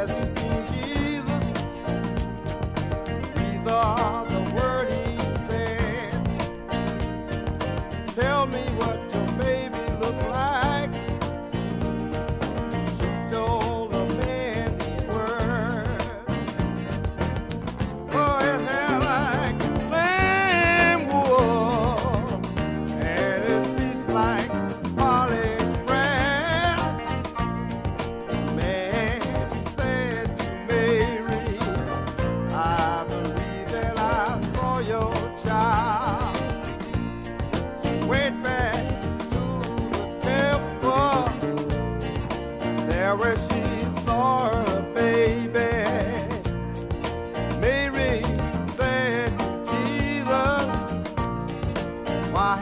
hasn't see. for your child. Went back to the temple, there where she saw her baby. Mary said, Jesus, why